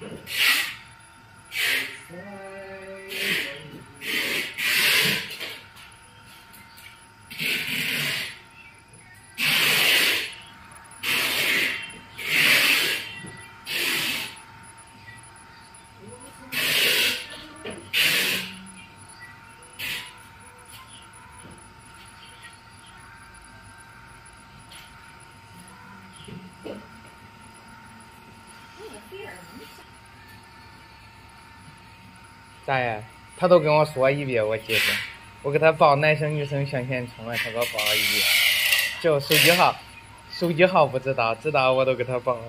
Sad. 咋呀他都跟我说一遍我记得我给他报男生女生向前冲了他给我报了一遍。就手机号手机号不知道知道我都给他报了。